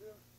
Yeah.